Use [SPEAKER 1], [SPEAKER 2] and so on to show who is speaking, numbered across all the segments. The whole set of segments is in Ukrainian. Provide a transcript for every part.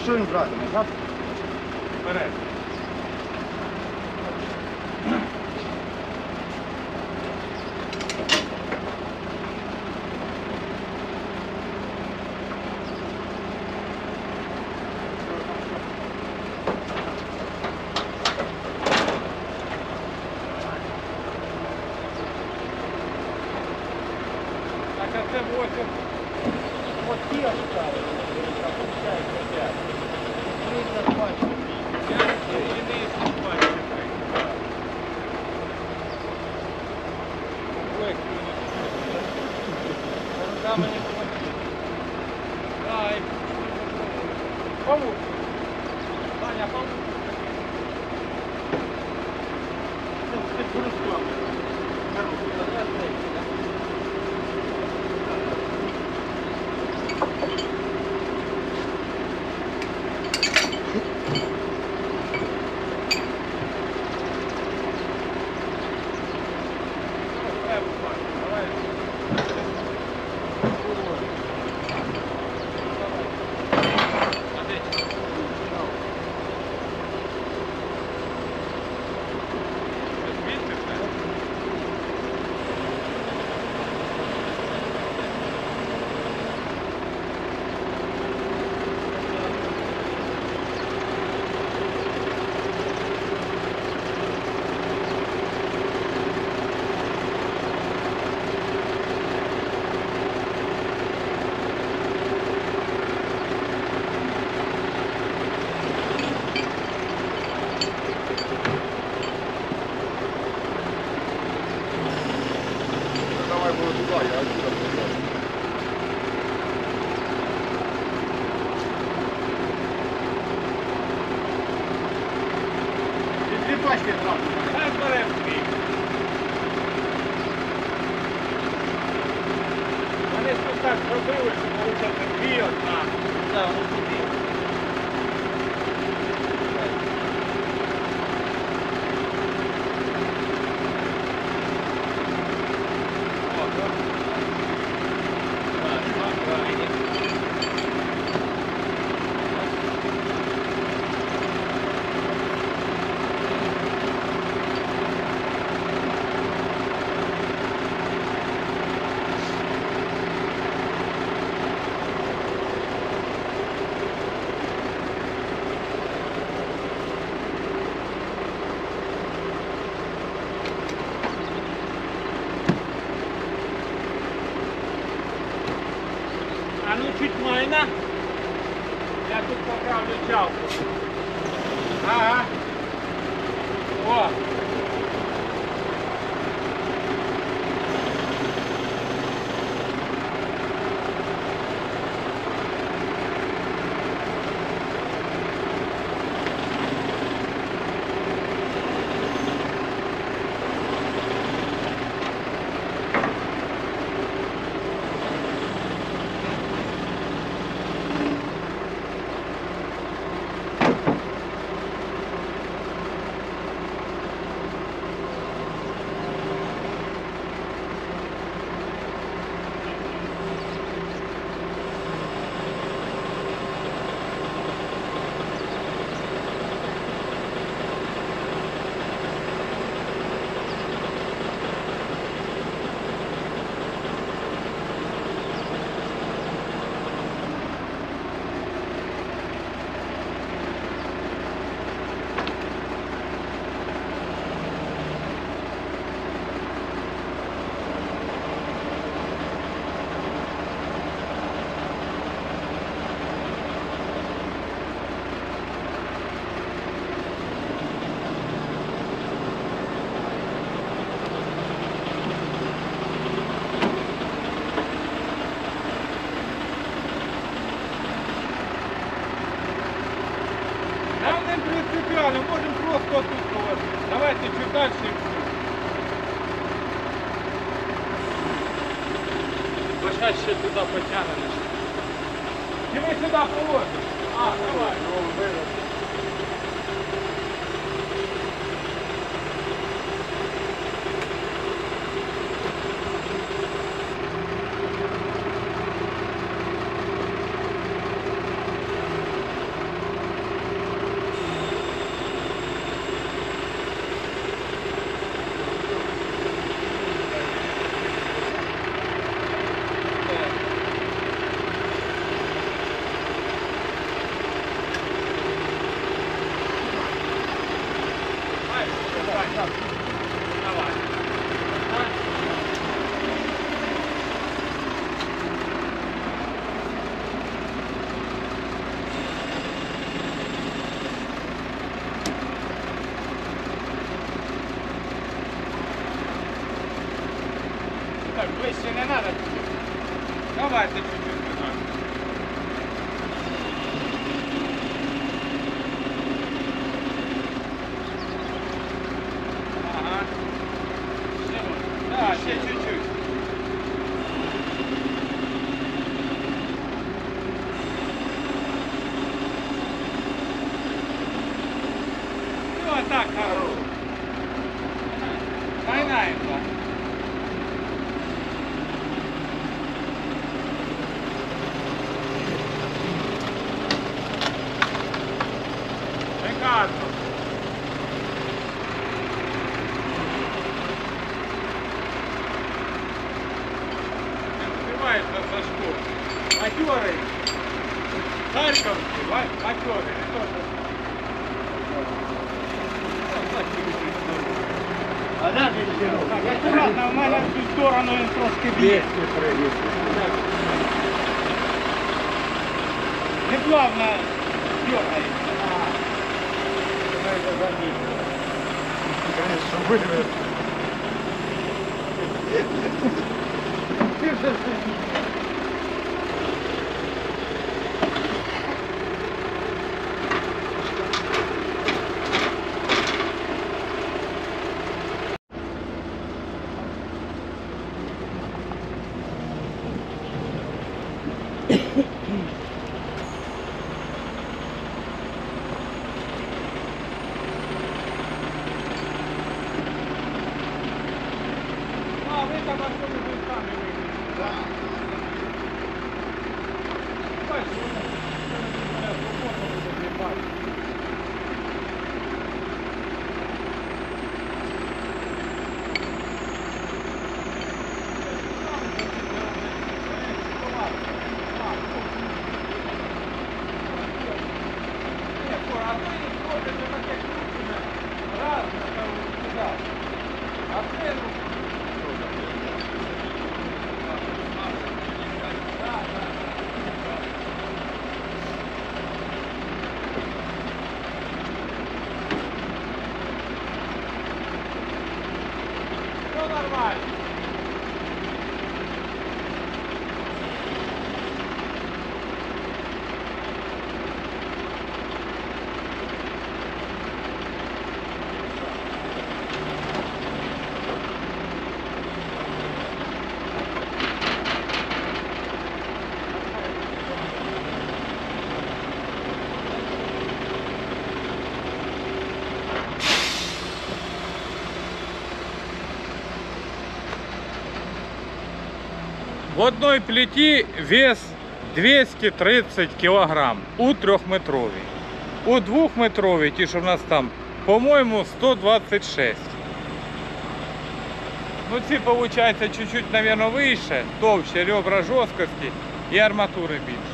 [SPEAKER 1] А
[SPEAKER 2] що Рикардо. Успевает на Сашко. Матерый. Харьковский, ма- матерый. не то, что-
[SPEAKER 1] А де ти зірок?
[SPEAKER 2] Так, аккуратно, в мене в цю сторону він трошки б'є. Не А, ви там особливо ви самі вийдете. Бачите, вони мене свободно будуть їбати. А це Все нормально. В одной пліті вес 230 кг у трьохметровій. У двохметровій, ті, що в нас там, по-моєму, 126. Ну ці, виходить, чуть-чуть, мабуть, вище, товще, ребра жорсткості і арматури більше.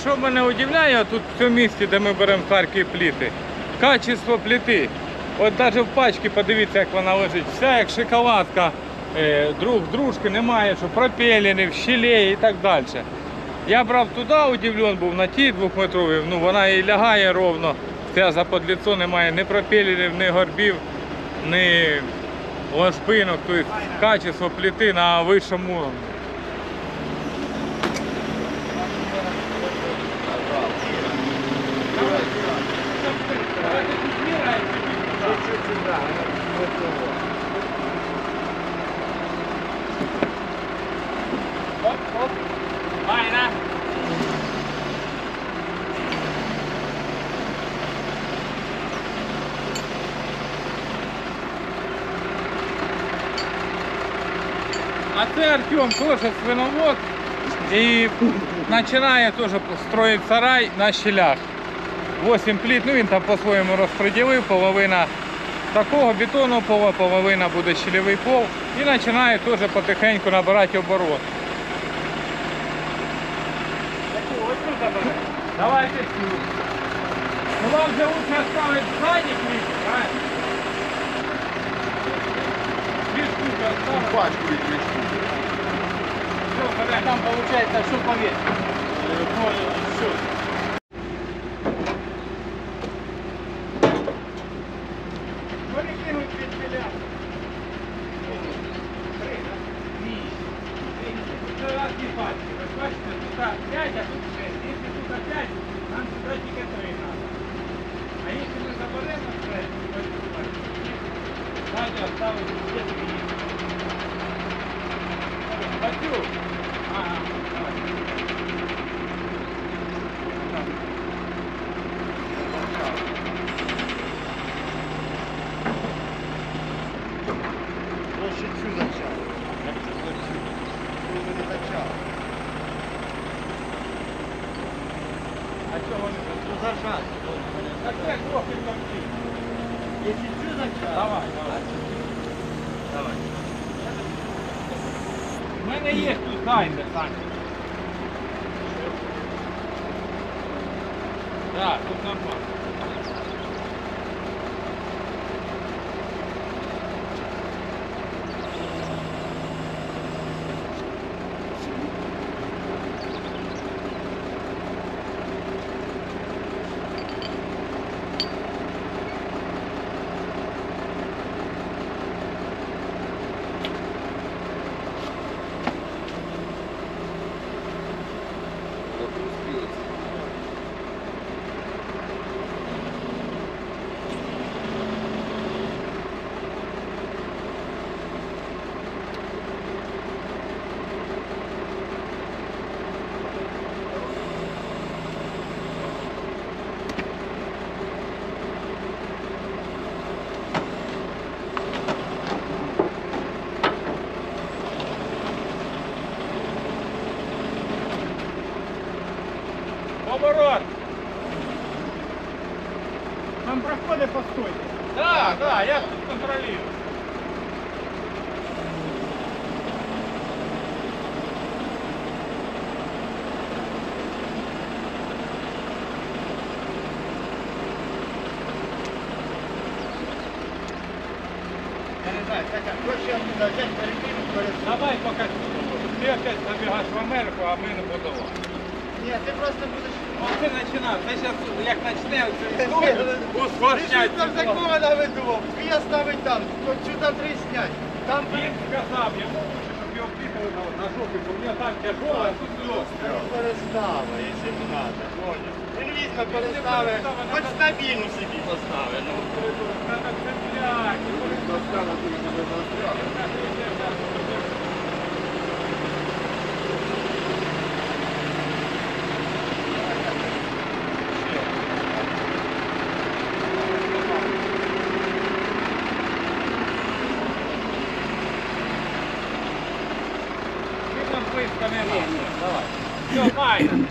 [SPEAKER 1] Що
[SPEAKER 2] мене удивляє, тут в цьому місці, де ми беремо в Харків пліти, качество пліти. От навіть в пачці подивіться, як вона лежить. Вся як шоколадка, е, друг дружки немає, що пропелені, щілеї і так далі. Я брав туди, удивлен був на ті двохметрові, ну вона і лягає ровно. Ця заподліцо немає ні пропелерів, ні горбів, ні ложпинок, тобто качество пліти на вищому уровні. Оп. А це Артем теж свиновод і починає теж строїти сарай на щелях. 8 пліт, ну він там по-своєму розподілив, половина такого бетонного пола, половина буде щелевий пол і починає теж потихеньку набирати оборот. Давайте сюда. Ну вам же лучше оставить сзади клип, правильно? Две штуки оставить.
[SPEAKER 1] Пачку і дві штуки.
[SPEAKER 2] Всё.
[SPEAKER 1] Там виходить, що повісь? Що? Перекинуть під біля.
[SPEAKER 2] Ні. Це раз не бачите. Ви бачите, тут 5, а тут 6. Якщо тут 5, нам сюди тільки 3 треба. А якщо ми заберемо 3, то Надя оставить ще 3. Батюк. Ага, давай.
[SPEAKER 1] Ось цю зачав. Цю не зачав.
[SPEAKER 2] А чого не
[SPEAKER 1] Ну зажать.
[SPEAKER 2] Так це трохи тонкі.
[SPEAKER 1] Якщо цю зачав.
[SPEAKER 2] Давай, давай.
[SPEAKER 1] Давай.
[SPEAKER 2] У мене є тут зайде, Саня. Так, тут нормально. Поворот.
[SPEAKER 1] Там проходить по стойці.
[SPEAKER 2] Да, да, я тут контролирую.
[SPEAKER 1] Я не знаю, так, хочеш я туди взяти, перекинуть, пересунути?
[SPEAKER 2] Давай пока ты опять забегаешь в Америку, а ми не будемо.
[SPEAKER 1] Ні, ти просто будеш...
[SPEAKER 2] Оце починав. Ти зараз як почне цю
[SPEAKER 1] Ти
[SPEAKER 2] історію, усложнять.
[SPEAKER 1] там такого навидумав. Дві ставить там, тут сюди три снять. Там
[SPEAKER 2] Він сказав, йому лучше, щоб його пікали на, жопі, бо мені так тяжело, а тут.
[SPEAKER 1] Він перестава, якщо не треба, понял. Він візьме перестави, хоч стабільно собі поставить. Ну.
[SPEAKER 2] Ти там близько не лізь. Давай. Все, файно.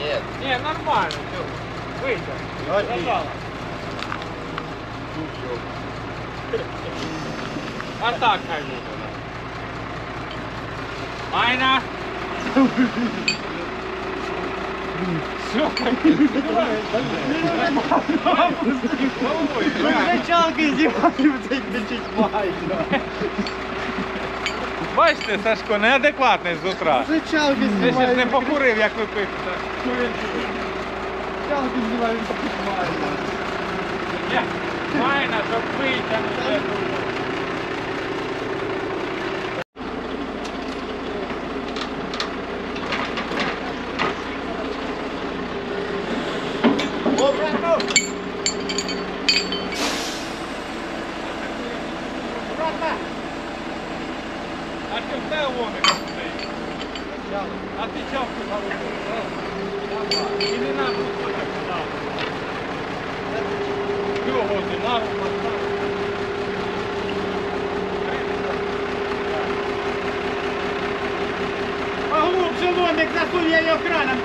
[SPEAKER 1] Ні.
[SPEAKER 2] Не, нормально, все. Витягни. Зажала. А так хай буде. Майна. Що?
[SPEAKER 1] Кричалки знімати цей кричить майно.
[SPEAKER 2] Бачите, Сашко, неадекватний з утра.
[SPEAKER 1] Кричалки
[SPEAKER 2] Ти ще ж не покурив, як ви пишете.
[SPEAKER 1] він знімають майно.
[SPEAKER 2] Я Майна, щоб витягнути.
[SPEAKER 1] Поглубже ломик засунь, я ее краном.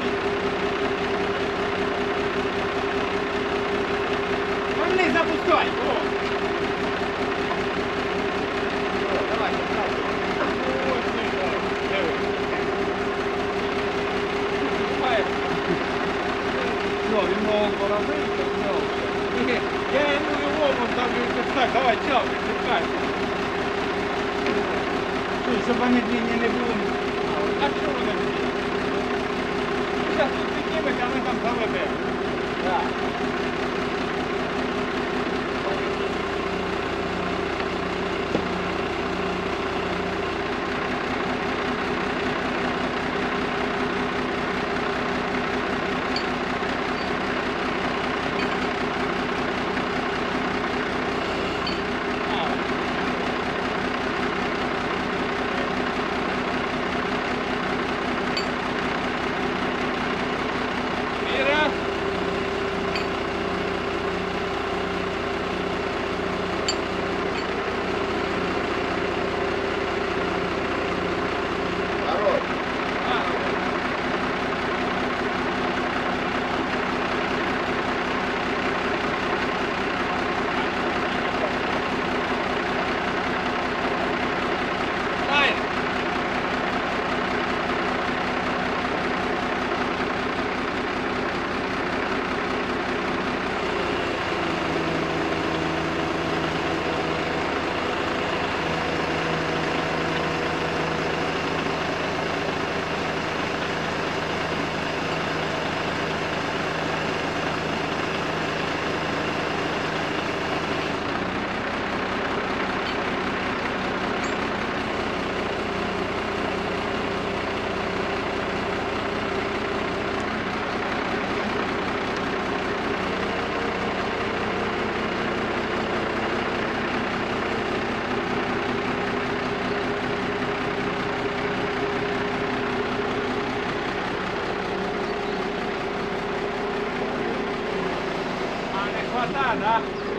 [SPEAKER 2] А не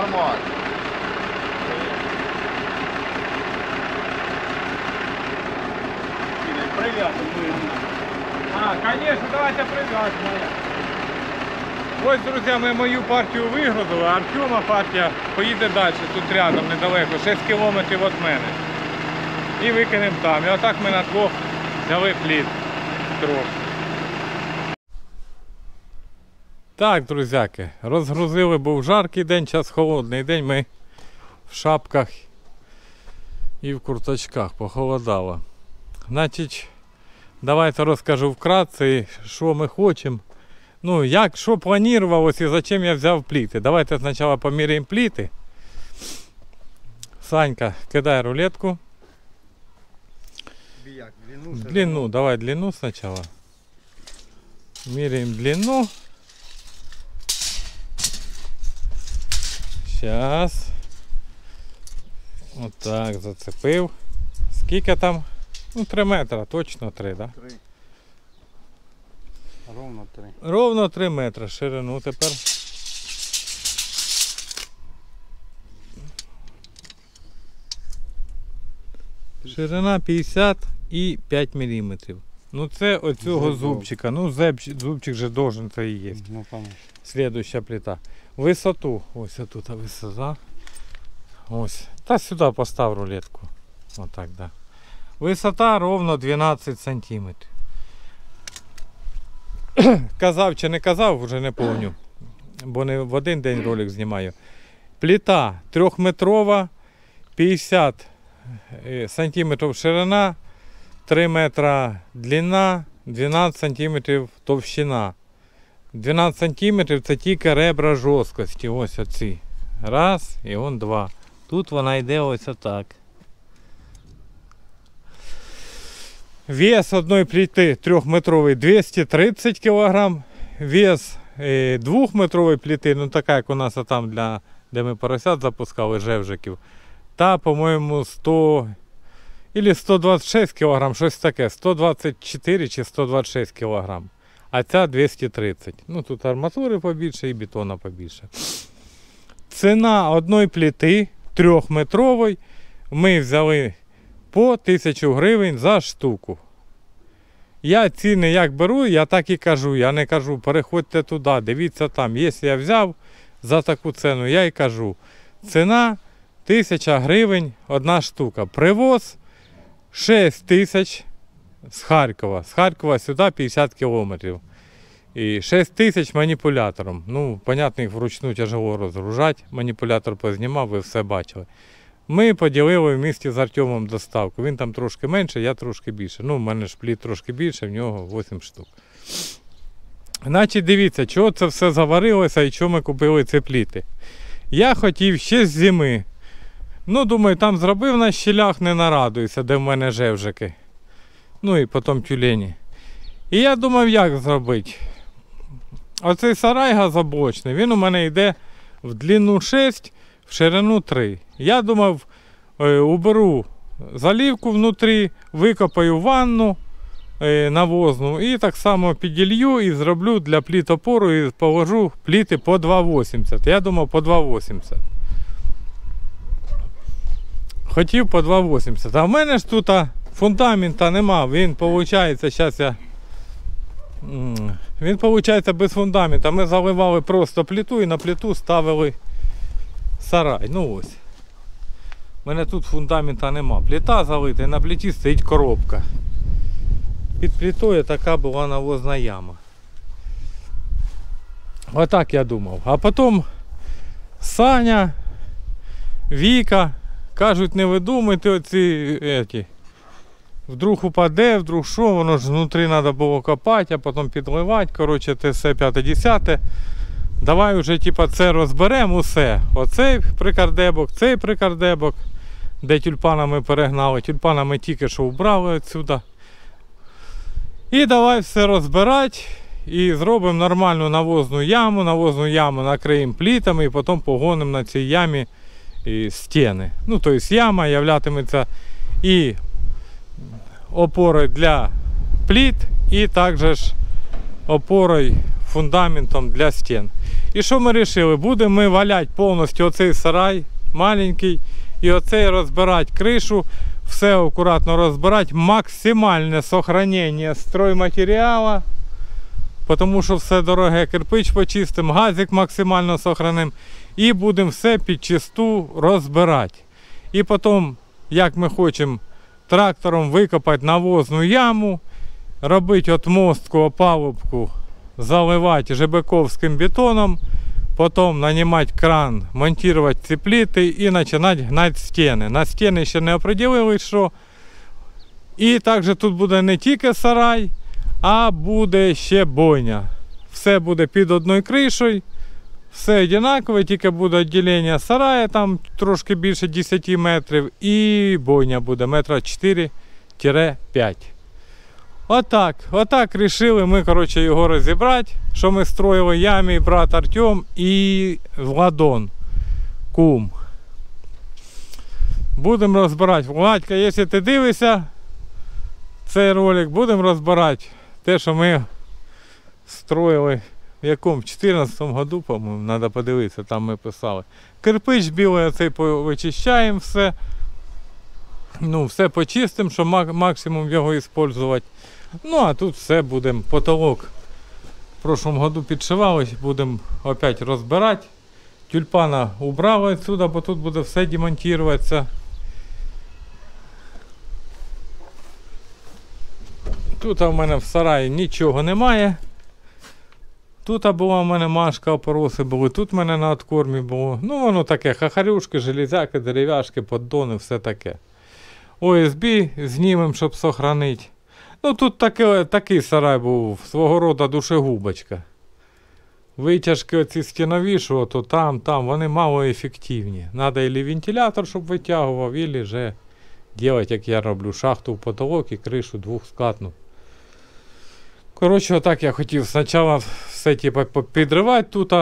[SPEAKER 1] нормально. Привет,
[SPEAKER 2] А, конечно, давайте прив'язимо. Ось, друзі, ми мою партію вигрузили, а Артема партія поїде далі, тут рядом, недалеко, 6 кілометрів від мене. І викинемо там. І отак ми на двох взяли плід трохи. Так, друзяки, розгрузили, був жаркий день, час холодний день, ми в шапках і в курточках похолодало. Значить, давайте розкажу вкратце, що ми хочемо. Ну, як, що планувалося і зачем я взяв пліти. Давайте спочатку поміряємо пліти. Санька, кидай рулетку.
[SPEAKER 1] Длину?
[SPEAKER 2] Длину, давай длину сначала. Меряем длину. Сейчас. Вот так, зацепив. Скільки там? Ну, 3 метра, точно 3, да?
[SPEAKER 1] Три. Ровно три.
[SPEAKER 2] Ровно 3 метри ширину тепер. Ширина 50 і 5 мм. Ну це оцього зубчика. Ну зубчик же должен це і є.
[SPEAKER 1] Ну.
[SPEAKER 2] Слідуща плита. Висоту. Ось тут висота. Ось. Та сюди постав рулетку. Отак, да. Висота ровно 12 сантиметрів. казав чи не казав, вже не помню. Бо не в один день ролик знімаю. Плита трьохметрова, 50 е, сантиметрів ширина, 3 метра длина, 12 сантиметрів товщина. 12 сантиметрів це тільки ребра жорсткості. Ось оці. Раз і он два. Тут вона йде ось отак. Вес одної пліти трьохметрової 230 кг. Вес е, двохметрової пліти, ну така як у нас там, для, де ми поросят запускали жевжиків. Та, по-моєму, 100 Ілі 126 кг, щось таке, 124 чи 126 кг. А ця 230. Ну тут арматури побільше і бетона побільше. Ціна одної пліти трьохметрової ми взяли по 1000 гривень за штуку. Я ціни як беру, я так і кажу. Я не кажу, переходьте туди, дивіться там. Якщо я взяв за таку ціну, я і кажу. Ціна 1000 гривень одна штука. Привоз 6 тисяч з Харкова. З Харкова сюди 50 кілометрів. І 6 тисяч маніпулятором. Ну, понятно, їх вручну тяжело розгружати. Маніпулятор познімав, ви все бачили. Ми поділили в місті з Артемом доставку. Він там трошки менше, я трошки більше. Ну, в мене ж пліт трошки більше, в нього 8 штук. Значить, дивіться, чого це все заварилося і чого ми купили ці пліти. Я хотів ще з зими. Ну, думаю, там зробив на щілях, не нарадуюся, де в мене жевжики. Ну і потім тюлені. І я думав, як зробити. Оцей сарай газоблочний, він у мене йде в длину 6, в ширину 3. Я думав, е, уберу залівку внутрі, викопаю ванну е, навозну і так само піділью і зроблю для пліт опору і положу пліти по 2,80. Я думав по 2,80. Хотів по 2,80. А в мене ж тут фундамента нема. Він виходить, зараз я. Він виходить без фундамента. Ми заливали просто плиту і на плиту ставили сарай. Ну ось. У мене тут фундамента нема. Плита залита і на плиті стоїть коробка. Під плитою така була навозна яма. Отак я думав. А потім Саня, Віка кажуть, не видумайте оці еті. Вдруг упаде, вдруг що, воно ж внутрі треба було копати, а потім підливати. Коротше, те все 5-10. Давай вже типа, це розберемо усе. Оцей прикардебок, цей прикардебок, де тюльпанами перегнали. Тюльпанами тільки що вбрали відсюди. І давай все розбирати. І зробимо нормальну навозну яму, навозну яму накриємо плітами і потім погонимо на цій ямі стіни. Ну, тобто яма являтиметься і опорою для пліт, і також опорою, фундаментом для стін. І що ми вирішили? Будемо ми валяти повністю оцей сарай маленький і оцей розбирати кришу, все акуратно розбирати, максимальне сохранення стройматеріалу, тому що все дороге, кирпич почистимо, газик максимально сохраним і будемо все під чисту розбирати. І потім, як ми хочемо трактором викопати навозну яму, робити отмостку, опалубку, заливати жебековським бетоном, потім нанімати кран, монтувати ці плити і починати гнати стіни. На стіни ще не оприділили, що. І також тут буде не тільки сарай, а буде ще бойня. Все буде під одною кришою. Все однакове, тільки буде відділення сарая, там трошки більше 10 метрів, і бойня буде метра 4-5. Отак, отак рішили ми коротше, його розібрати, що ми строїли я, мій брат Артем і Владон, кум. Будемо розбирати. Владька, якщо ти дивишся цей ролик, будемо розбирати те, що ми строїли в якому? В 2014 году, по-моєму, треба подивитися, там ми писали. Кирпич білий оцей вичищаємо все. Ну, все почистимо, щоб максимум його використовувати. Ну, а тут все будемо потолок. В прошлом году підшивали, будемо опять розбирати. Тюльпана убрали відсюди, бо тут буде все демонтуватися. Тут в мене в сараї нічого немає. Тут була в мене машка, опороси були, тут в мене на откормі було. Ну, воно таке, хахарюшки, железяки, дерев'яшки, поддони, все таке. ОСБ знімемо, щоб сохранити. Ну тут таке, такий сарай був, свого роду душегубочка. Витяжки оці стінові, що то там, там, вони мало ефективні. Надо ілі вентилятор, щоб витягував, ілі же делать, як я роблю, шахту в потолок і кришу двохскатну. Коротше, отак я хотів спочатку все типу, підривати тут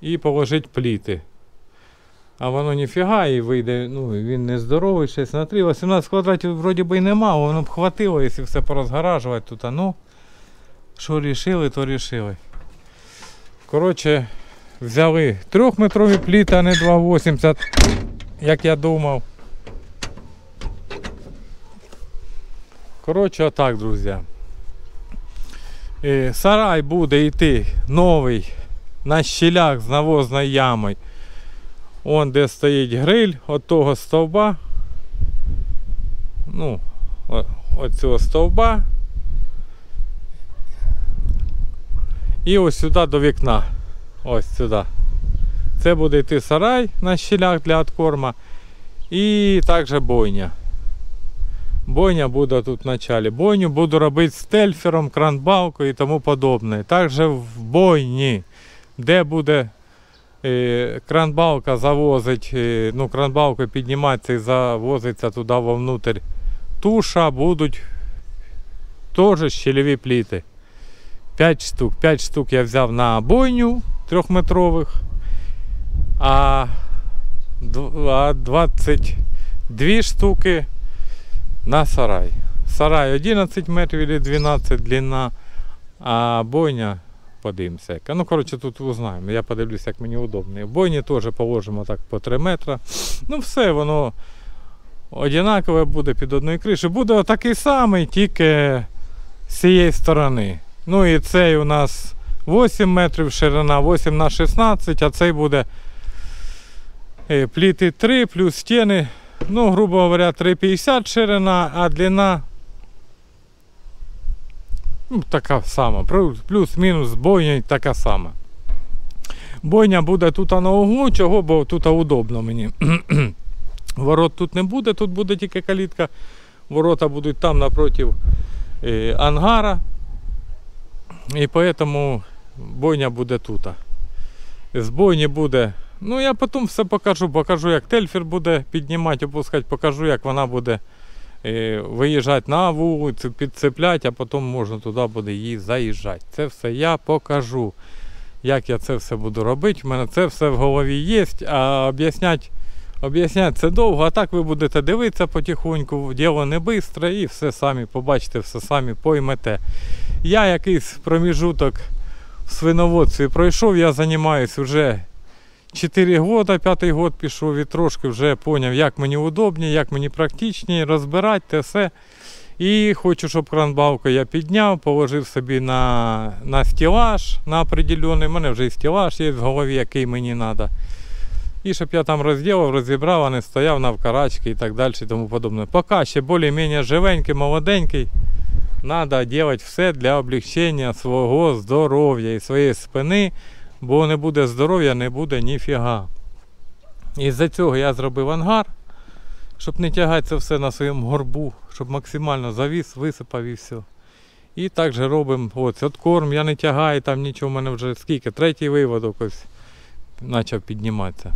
[SPEAKER 2] і положити пліти. А воно ніфіга і вийде, ну він не здоровий, 6 на 3. 18 квадратів вроді би і нема, воно б хватило, якщо все порозгаражувати тут. Ну, що рішили, то рішили. Коротше, взяли трьохметрові пліти, а не 2,80, як я думав. Коротше, отак, друзі. Е, Сарай буде йти новий на щілях з навозною ямою. Он де стоїть гриль от того стовба. Ну, от цього стовба. І ось сюди до вікна. Ось сюди. Це буде йти сарай на щілях для откорма. І також бойня. Бойня буде тут в началі. Бойню буду робити з тельфером, кранбалкою і тому подобне. Також в бойні, де буде е, кранбалка завозить, е, ну, кранбалкою піднімається і завозиться туди вовнутрь туша, будуть теж щелеві пліти. 5 штук. 5 штук я взяв на бойню трьохметрових, а 22 штуки на сарай. Сарай 11 метрів или 12 длина, а бойня подивимося. Ну, коротше, тут узнаємо. Я подивлюся, як мені удобно. Бойні теж положимо так по 3 метри. Ну, все, воно однакове буде під одною кришею. Буде такий самий, тільки з цієї сторони. Ну і цей у нас 8 метрів ширина, 8 на 16, а цей буде е, пліти 3 плюс стіни. Ну, грубо говоря, 3,50 ширина, а длина ну, така сама. Плюс- Плюс-мінус бойня така сама. Бойня буде тут на углу, чого, бо тут удобно мені. Ворот тут не буде, тут буде тільки калітка. Ворота будуть там напротив е, ангара. І тому бойня буде тут. З бойні буде. Ну, я потім все покажу, покажу, як тельфер буде піднімати, опускати, покажу, як вона буде е, виїжджати на вулицю, підцепляти, а потім можна туди буде її заїжджати. Це все я покажу, як я це все буду робити. У мене це все в голові є, а об'ясняти Об'ясняти це довго, а так ви будете дивитися потихоньку, діло не швидко і все самі побачите, все самі поймете. я якийсь проміжуток в свиноводстві пройшов, я займаюся вже 4 роки, 5 год пішов і трошки вже зрозумів, як мені удобніше, як мені практичніше розбирати те все. І хочу, щоб кранбалку я підняв, положив собі на, на стелаж на определений. У мене вже і стелаж є в голові, який мені треба. І щоб я там розділив, розібрав, а не стояв навкарачки і так далі і тому подобне. Поки ще більш-менш живенький, молоденький. Треба робити все для облегчення свого здоров'я і своєї спини, бо не буде здоров'я, не буде ніфіга. І з-за цього я зробив ангар, щоб не тягати це все на своєму горбу, щоб максимально завіс, висипав і все. І так же робимо ось от корм, я не тягаю, там нічого, в мене вже скільки, третій виводок ось почав підніматися.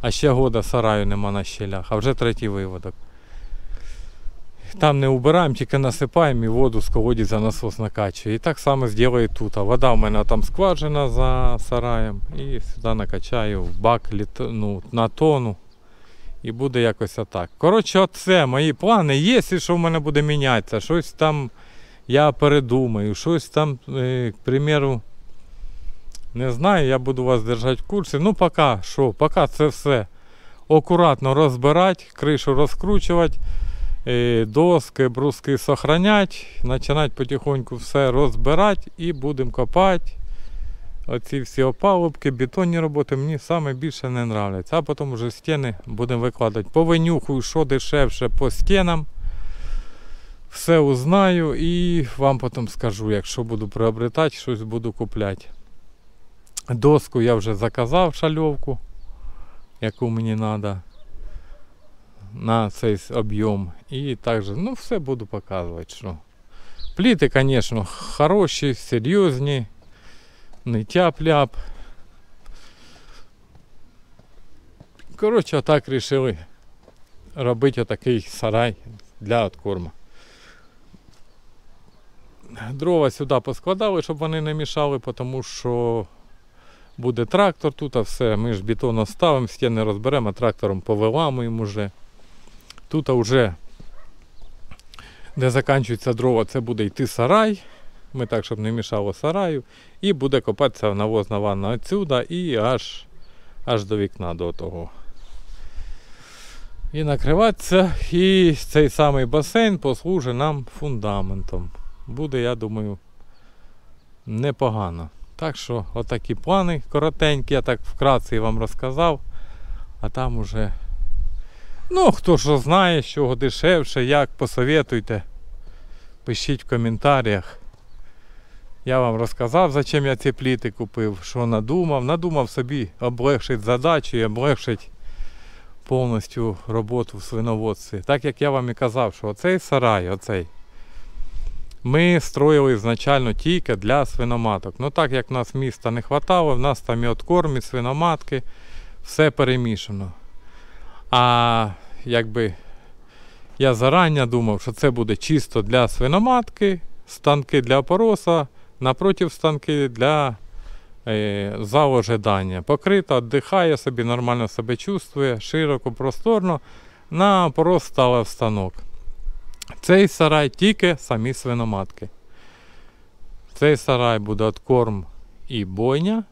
[SPEAKER 2] А ще года сараю нема на щелях, а вже третій виводок. Там не убираємо, тільки насипаємо і воду з колодязя насос накачує. І так само зроблю тут. Вода в мене там скважина за сараєм. І сюди накачаю в бак ну, на тону. І буде якось отак. Коротше, оце мої плани. Якщо що в мене буде мінятися, щось там я передумаю, щось там, е, к примеру, не знаю, я буду вас держати в курсі. Ну, поки що, поки це все акуратно розбирати, кришу розкручувати, доски, бруски сохранять, починати потихоньку все розбирати і будемо копати. Оці всі опалубки, бетонні роботи мені саме більше не нравляться. А потім вже стіни будемо викладати. Повинюхую, що дешевше по стінам. Все узнаю і вам потім скажу, якщо буду приобретати, щось буду купляти. Доску я вже заказав шальовку, яку мені треба на цей об'єм. І також, ну, все буду показувати. що. Пліти, звісно, хороші, серйозні, не тяп-ляп. Коротше, отак вирішили робити отакий сарай для откорму. Дрова сюди поскладали, щоб вони не мішали, тому що буде трактор тут, а все. Ми ж бетон ставимо, стіни розберемо, а трактором повиламуємо вже. Тут вже, де закінчується дрова, це буде йти сарай. Ми так, щоб не мішало сараю. І буде копатися навозна ванна відсюди і аж, аж до вікна до того. І накриватися. І цей самий басейн послужить нам фундаментом. Буде, я думаю, непогано. Так що, отакі плани коротенькі, я так вкратце вам розказав. А там уже. Ну, хто що знає, з чого дешевше, як, посоветуйте. Пишіть в коментарях. Я вам розказав, зачем я ці пліти купив, що надумав. Надумав собі облегшити задачу і облегшити повністю роботу в свиноводстві. Так як я вам і казав, що оцей сарай, оцей, ми строїли ізначально тільки для свиноматок. Ну так як в нас міста не вистачало, в нас там і откорм, і свиноматки, все перемішано. А якби я зарані думав, що це буде чисто для свиноматки, станки для опороса, напротив станки для е, зал ожидання. Покрита, віддихає собі, нормально себе чувствує, широко, просторно. На опорос ставив станок. Цей сарай тільки самі свиноматки. Цей сарай буде откорм і бойня.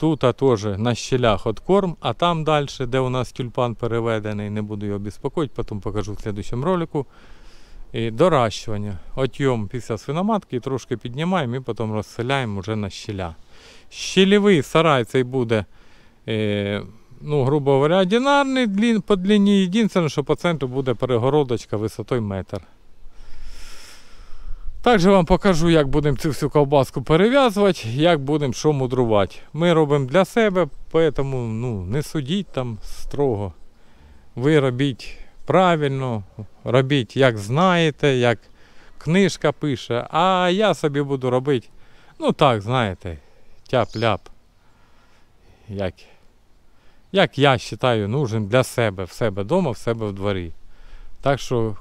[SPEAKER 2] Тут теж на щелях откорм, а там далі, де у нас тюльпан переведений, не буду його безпокоїти, потім покажу в слідчому ролику. І доращування. Отйом після свиноматки трошки піднімаємо і потім розселяємо вже на щеля. Щелевий сарай цей буде, е, ну, грубо говоря, одинарний по длині. Єдине, що по центру буде перегородочка висотою метр. Також вам покажу, як будемо цю всю ковбаску перев'язувати, як будемо що мудрувати. Ми робимо для себе, тому ну, не судіть там строго. Ви робіть правильно, робіть як знаєте, як книжка пише, а я собі буду робити, ну так, знаєте, тяп-ляп. Як, як я вважаю нужним для себе, в себе вдома, в себе в дворі. Так що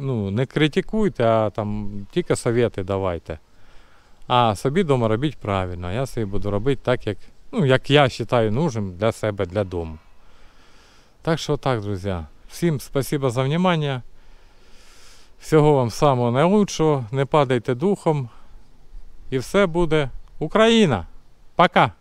[SPEAKER 2] ну, не критикуйте, а там тільки совєти давайте. А собі вдома робіть правильно. Я собі буду робити так, як, ну, як я вважаю нужним для себе, для дому. Так що так, друзі. Всім спасибо за внимание. Всього вам самого найкращого, не падайте духом. І все буде Україна. Пока!